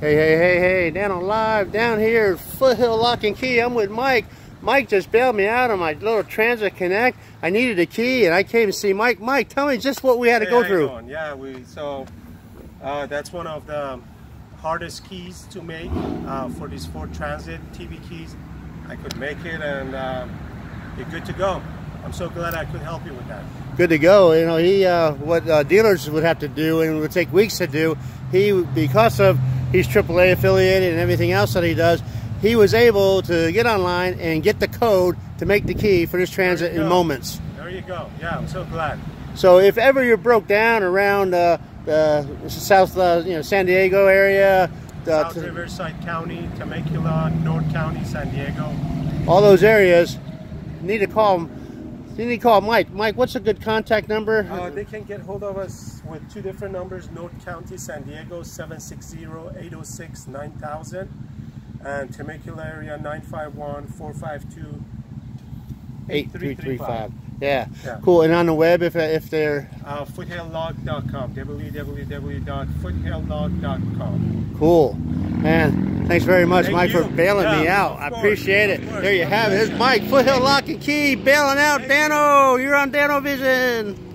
Hey, hey, hey, hey, Dano Live, down here at Foothill Lock and Key. I'm with Mike. Mike just bailed me out on my little Transit Connect. I needed a key and I came to see Mike. Mike, tell me just what we had to Hey, go through. doing? Yeah, we so uh, that's one of the hardest keys to make uh, for these Ford Transit TV keys. I could make it and uh, you're good to go. I'm so glad I could help you with that. Good to go. You know, he uh, what uh, dealers would have to do and would take weeks to do. He because of he's AAA affiliated and everything else that he does. He was able to get online and get the code to make the key for this transit in moments. There you go. Yeah, I'm so glad. So if ever you're broke down around uh, uh, South, uh, you know, San Diego area, uh, South to- Riverside County, Temecula, North County, San Diego. all those areas, need to call. You need to call Mike. Mike, what's a good contact number? Uh, they can get hold of us with two different numbers, North County, San Diego, 760-806-9000, and Temecula area, 951-452. 8335. Yeah. Yeah. Cool. And on the web, if if they're Uh, foothilllock.com, www.foothilllock.com. cool, man. Thanks very much, Thank Mike, you. for bailing me out. I appreciate it. There you have it. you. Mike, Foothill Lock and Key, bailing out. Thank you. Dano, you're on Dano Vision.